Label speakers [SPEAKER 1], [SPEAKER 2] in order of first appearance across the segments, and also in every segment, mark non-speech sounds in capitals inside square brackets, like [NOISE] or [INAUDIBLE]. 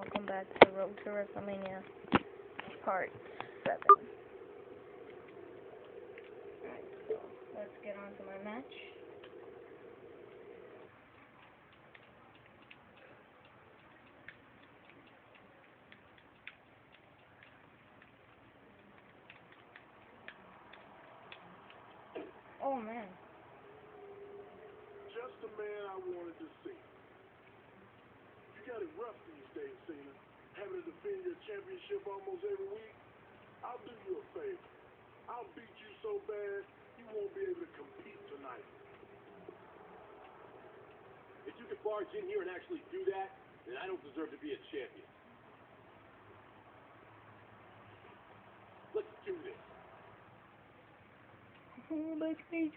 [SPEAKER 1] welcome back to Road to WrestleMania Part 7. Alright, so let's get on to my match. Oh man.
[SPEAKER 2] Just the man I wanted to see. You got rough these days, Cena. Having to defend your championship almost every week. I'll do you a favor. I'll beat you so bad you won't be able to compete tonight.
[SPEAKER 3] If you could barge in here and actually do that, then I don't deserve to be a champion. Let's do this.
[SPEAKER 1] Oh, my page.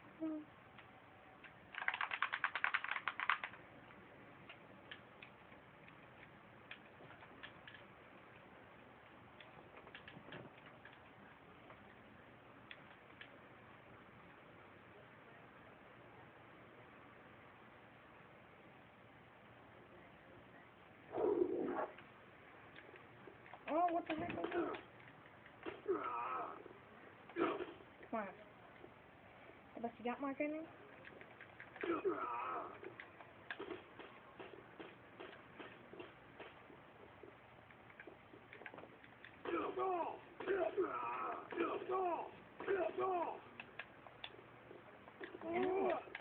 [SPEAKER 1] Oh, what the heck is this? Come on. But you got Mark in there? Yeah.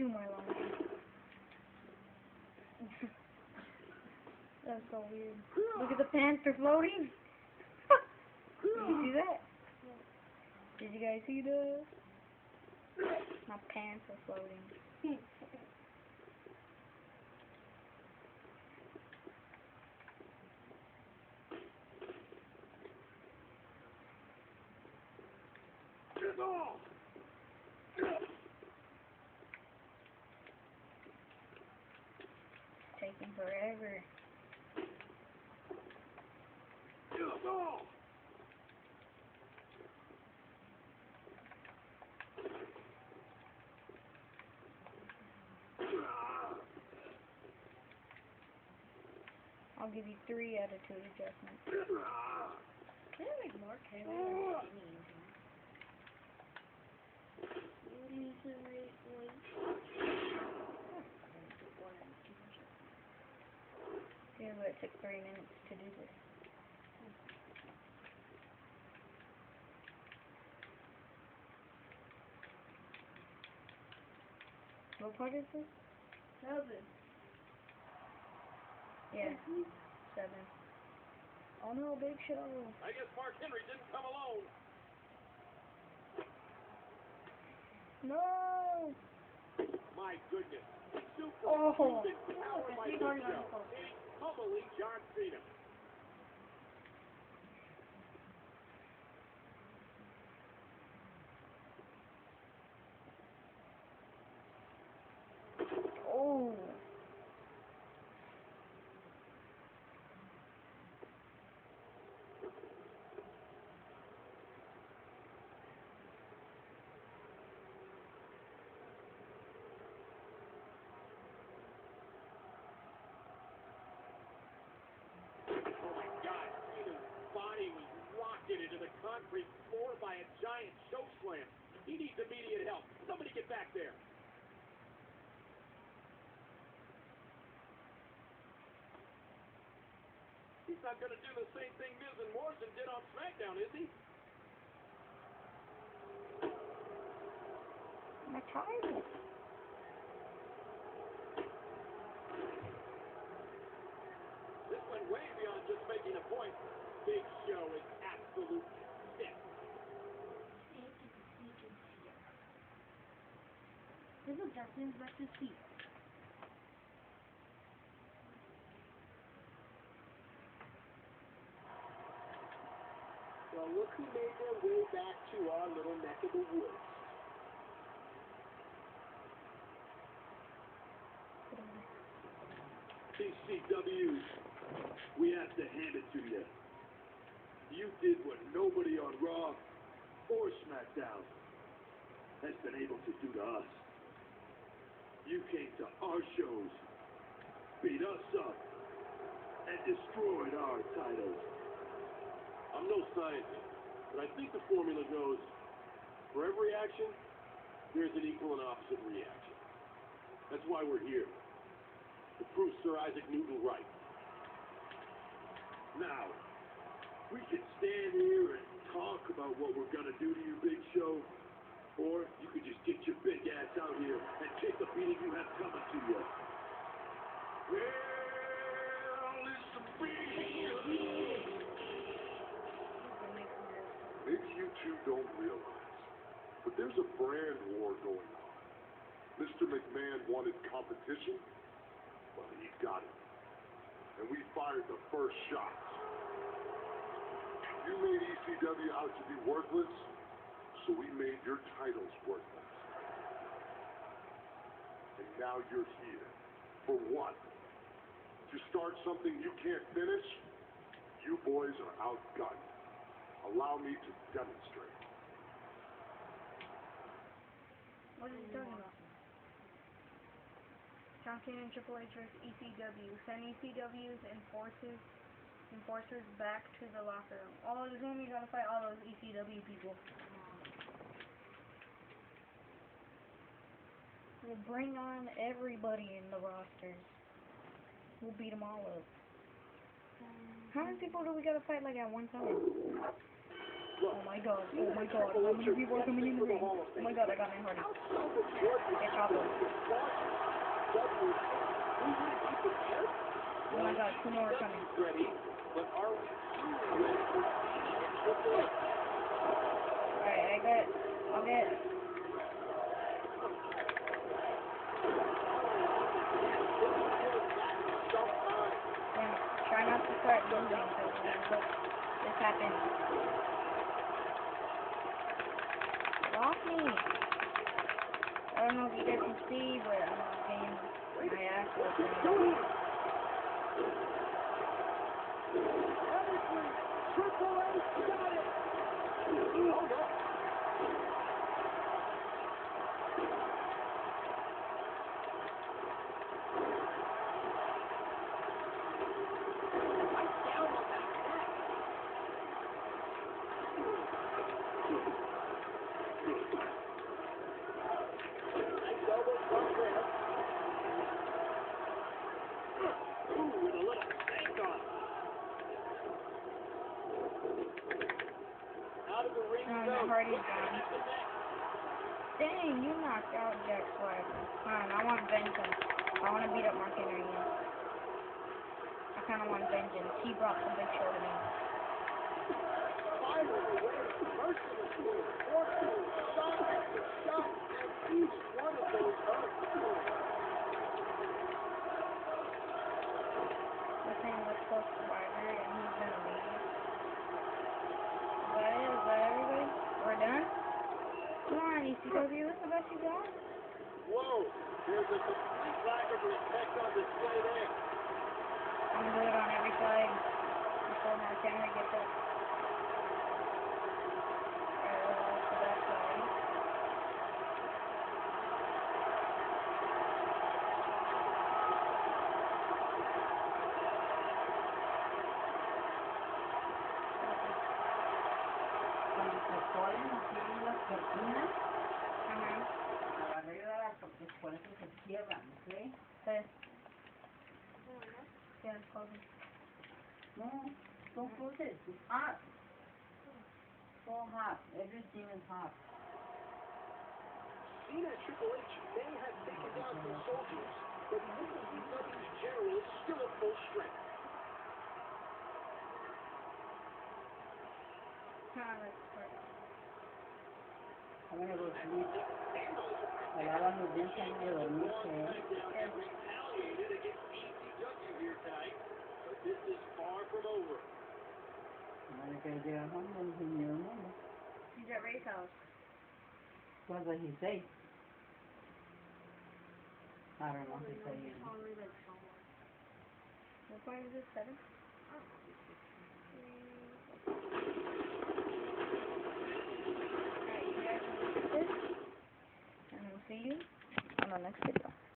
[SPEAKER 1] Do more laundry. That's so weird. Look at the pants, they're floating. [LAUGHS] Did you see that? Did you guys see that? My pants are floating. [LAUGHS] Taking forever. I'll give you three attitude adjustments.
[SPEAKER 4] Can I make Mark Henry oh and Sydney in here? What do you say, wait, wait?
[SPEAKER 1] Yeah, but it took three minutes to do this. What part is this?
[SPEAKER 4] Seven.
[SPEAKER 1] Yeah, seven. Oh no, Big Show.
[SPEAKER 3] I guess Mark Henry didn't come alone.
[SPEAKER 1] No!
[SPEAKER 3] My goodness. Super
[SPEAKER 1] Oh.
[SPEAKER 3] human power
[SPEAKER 4] I
[SPEAKER 3] by
[SPEAKER 4] think
[SPEAKER 3] Big
[SPEAKER 4] already
[SPEAKER 3] Show.
[SPEAKER 4] got it.
[SPEAKER 3] Hitting pummeling John Cena.
[SPEAKER 1] Oh.
[SPEAKER 3] Oh my God, Cena's body was rocketed into the concrete floor by a giant show slam. He needs immediate help. Somebody get back there. He's not going to do the same thing Miz and Morrison did on SmackDown, is he?
[SPEAKER 1] Child.
[SPEAKER 3] This went way beyond just making a point. Big Show is absolute sick.
[SPEAKER 4] Adjustments back to seat.
[SPEAKER 2] Well, look who made their way back to our little neck of the woods. ECW, we have to hand it to you. You did what nobody on Raw or SmackDown has been able to do to us. You came to our shows, beat us up, and destroyed our titles. I'm no scientist, but I think the formula goes, for every action, there's an equal and opposite reaction. That's why we're here. To prove Sir Isaac Newton right. Now, we can stand here and talk about what we're gonna do to you, Big Show, or you could just get your big ass out here and take the beating you have coming to you. Well, it's a beat.
[SPEAKER 5] Maybe you two don't realize, but there's a brand war going on. Mr. McMahon wanted competition, well, he got it. And we fired the first shots. You made ECW out to be worthless, so we made your titles worthless. And now you're here. For what? To start something you can't finish? You boys are outgunned. Allow me to demonstrate.
[SPEAKER 1] What is he talking about? John and Triple H versus ECW. Send ECW's and enforcers enforcers back to the locker room. Oh, there's only gonna fight all those ECW people. We'll bring on everybody in the rosters. We'll beat them all up. How many people do we gotta fight like at one time? Oh my god, oh my god, how many people are coming in the ring? Oh my god, I got my Hardy. Get Chavo. Oh my god, two more are coming.
[SPEAKER 3] Ready, but are we truly ready for Triple H?
[SPEAKER 1] Alright, I got, I'll get, try not to start moving look, this happened. Off me! I don't know if you guys can see, but I'm getting my ass whooped right now.
[SPEAKER 3] Ooh, with a little stank on it. Out of the ring The neck.
[SPEAKER 1] Dang, you knocked out Jack Swagger. Man, I want vengeance. I want to beat up Mark Henry. I kind of want vengeance. He brought the big show to me.
[SPEAKER 3] Mercilessly, forcing shot after and each one of those hurt.
[SPEAKER 1] This thing looks so Swagger, and he's gonna leave. Is that it? Is that everybody? We're done? Come on, ECW. What's the best you got?
[SPEAKER 3] Whoa, there's a complete lack of respect on display there.
[SPEAKER 1] I'm it on every side before Mark Henry gets up. Yeah, it's closing.
[SPEAKER 6] No, don't close it, it's hot. So hot, everything is hot.
[SPEAKER 3] Cena and Triple H may have taken down some soldiers, but ECW's general is still at full strength.
[SPEAKER 1] That's perfect.
[SPEAKER 6] I'm gonna go sleep. Se lavan los dientes antes de dormirse,
[SPEAKER 3] here tonight, but this is far from over.
[SPEAKER 6] Ahora que llega home, no dice ni el mundo.
[SPEAKER 1] He's at Ray's house.
[SPEAKER 6] What does he say? I don't know, he said,
[SPEAKER 1] What part is this? Seven? Alright, you guys, this, and we'll see you on the next video.